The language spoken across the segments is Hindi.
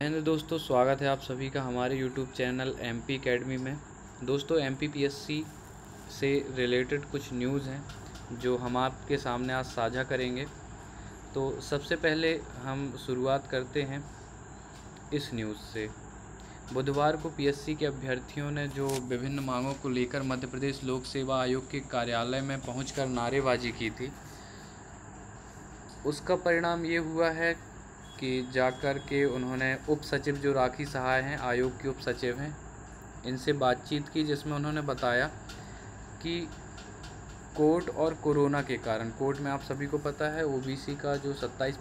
हेलो दोस्तों, स्वागत है आप सभी का हमारे यूट्यूब चैनल एम पी में। दोस्तों M P P S C से रिलेटेड कुछ न्यूज़ हैं जो हम आपके सामने आज साझा करेंगे। तो सबसे पहले हम शुरुआत करते हैं इस न्यूज़ से। बुधवार को पीएससी के अभ्यर्थियों ने जो विभिन्न मांगों को लेकर मध्य प्रदेश लोक सेवा आयोग के कार्यालय में पहुंचकर नारेबाजी की थी, उसका परिणाम ये हुआ है कि जाकर के उन्होंने उप सचिव जो राखी सहाय हैं, आयोग के उप सचिव हैं, इनसे बातचीत की जिसमें उन्होंने बताया कि कोर्ट और कोरोना के कारण, कोर्ट में आप सभी को पता है ओबीसी का जो 27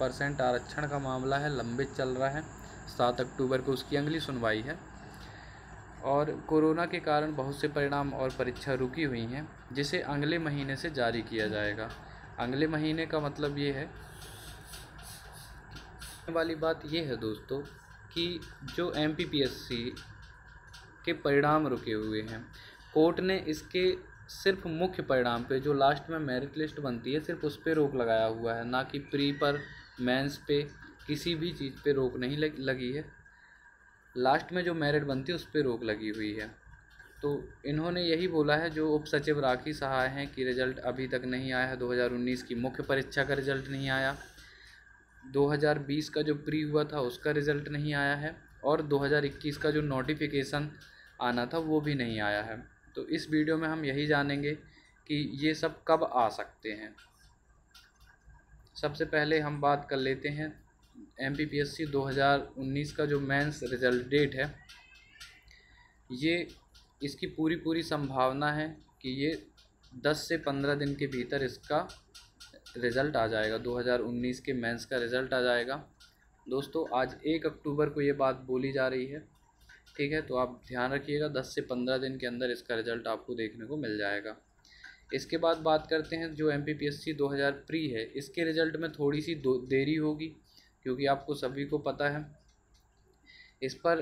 परसेंट आरक्षण का मामला है, लंबित चल रहा है। सात अक्टूबर को उसकी अगली सुनवाई है। और कोरोना के कारण बहुत से परिणाम और परीक्षा रुकी हुई हैं, जिसे अगले महीने से जारी किया जाएगा। अगले महीने का मतलब ये है वाली बात ये है दोस्तों कि जो एमपीपीएससी के परिणाम रुके हुए हैं, कोर्ट ने इसके सिर्फ़ मुख्य परिणाम पे, जो लास्ट में मेरिट लिस्ट बनती है, सिर्फ़ उस पर रोक लगाया हुआ है, ना कि प्री पर मेंस पे, किसी भी चीज़ पे रोक नहीं लगी है। लास्ट में जो मेरिट बनती है, उस पर रोक लगी हुई है। तो इन्होंने यही बोला है, जो उप सचिव राखी सहाय हैं कि रिज़ल्ट अभी तक नहीं आया है 2019 की मुख्य परीक्षा का रिज़ल्ट नहीं आया। 2020 का जो प्री हुआ था, उसका रिज़ल्ट नहीं आया है और 2021 का जो नोटिफिकेशन आना था, वो भी नहीं आया है। तो इस वीडियो में हम यही जानेंगे कि ये सब कब आ सकते हैं। सबसे पहले हम बात कर लेते हैं M P P S C दो हज़ार उन्नीस का जो मेंस रिज़ल्ट डेट है। ये, इसकी पूरी पूरी संभावना है कि ये 10 से 15 दिन के भीतर इसका रिज़ल्ट आ जाएगा 2019 के मेंस का रिज़ल्ट आ जाएगा। दोस्तों, आज एक अक्टूबर को ये बात बोली जा रही है, ठीक है? तो आप ध्यान रखिएगा 10 से 15 दिन के अंदर इसका रिज़ल्ट आपको देखने को मिल जाएगा। इसके बाद बात करते हैं, जो M P P S C दो हज़ार प्री है, इसके रिज़ल्ट में थोड़ी सी देरी होगी, क्योंकि आपको सभी को पता है। इस पर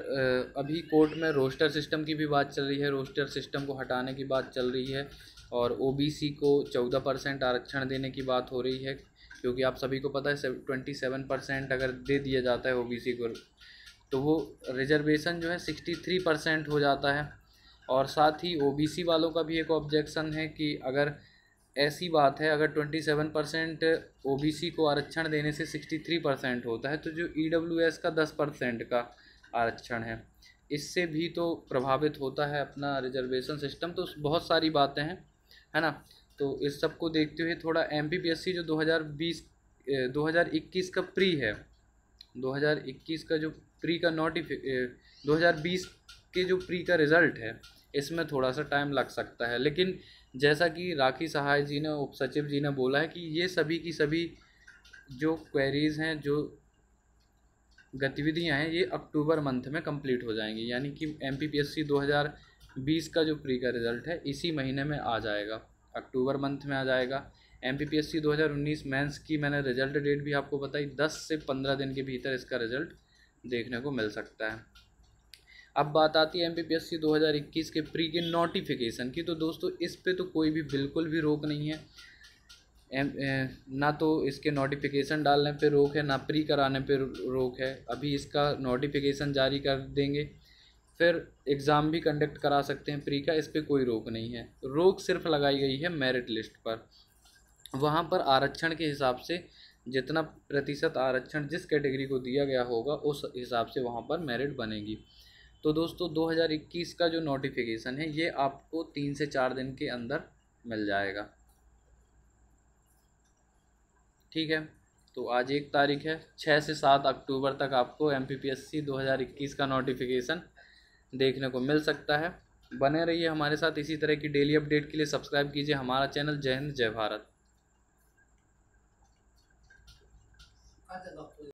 अभी कोर्ट में रोस्टर सिस्टम की भी बात चल रही है, रोस्टर सिस्टम को हटाने की बात चल रही है। और ओबीसी को चौदह परसेंट आरक्षण देने की बात हो रही है, क्योंकि आप सभी को पता है ट्वेंटी सेवन परसेंट अगर दे दिया जाता है ओबीसी को तो वो रिजर्वेशन जो है सिक्सटी थ्री परसेंट हो जाता है। और साथ ही ओबीसी वालों का भी एक ऑब्जेक्शन है कि अगर ऐसी बात है, अगर ट्वेंटी सेवन परसेंट ओ को आरक्षण देने से सिक्सटी थ्री परसेंट होता है तो जो ई e का दस परसेंट का आरक्षण है, इससे भी तो प्रभावित होता है अपना रिजर्वेशन सिस्टम तो बहुत सारी बातें हैं। है ना? तो इस सबको देखते हुए थोड़ा M P P S C जो दो हज़ार बीस दो हज़ार इक्कीस का प्री है, दो हज़ार इक्कीस का जो प्री का नोटिफिक दो हज़ार बीस के जो प्री का रिज़ल्ट है, इसमें थोड़ा सा टाइम लग सकता है। लेकिन जैसा कि राखी सहाय जी ने, उप सचिव जी ने बोला है कि ये सभी की सभी जो क्वेरीज़ हैं, जो गतिविधियाँ हैं, ये अक्टूबर मंथ में कंप्लीट हो जाएँगी। यानी कि M P P S C दो हज़ार बीस का जो प्री का रिज़ल्ट है, इसी महीने में आ जाएगा। अक्टूबर मंथ में आ जाएगा। M P P S C दो हज़ार उन्नीस मेन्स की मैंने रिज़ल्ट डेट भी आपको बताई, दस से पंद्रह दिन के भीतर इसका रिज़ल्ट देखने को मिल सकता है। अब बात आती है M P P S C दो हज़ार इक्कीस के प्री के नोटिफिकेशन की तो दोस्तों, इस पर तो कोई भी बिल्कुल भी रोक नहीं है। एम ना तो इसके नोटिफिकेशन डालने पे रोक है, ना प्री कराने पे रोक है। अभी इसका नोटिफिकेशन जारी कर देंगे। फिर एग्ज़ाम भी कंडक्ट करा सकते हैं प्री का इस पर कोई रोक नहीं है। रोक सिर्फ़ लगाई गई है मेरिट लिस्ट पर। वहाँ पर आरक्षण के हिसाब से जितना प्रतिशत आरक्षण जिस कैटेगरी को दिया गया होगा, उस हिसाब से वहाँ पर मेरिट बनेगी। तो दोस्तों 2021 का जो नोटिफिकेशन है, ये आपको तीन से चार दिन के अंदर मिल जाएगा। ठीक है? तो आज एक तारीख है, छः से सात अक्टूबर तक आपको M P P S C दो हज़ार इक्कीस का नोटिफिकेशन देखने को मिल सकता है। बने रहिए हमारे साथ। इसी तरह की डेली अपडेट के लिए सब्सक्राइब कीजिए हमारा चैनल जय हिंद, जय भारत।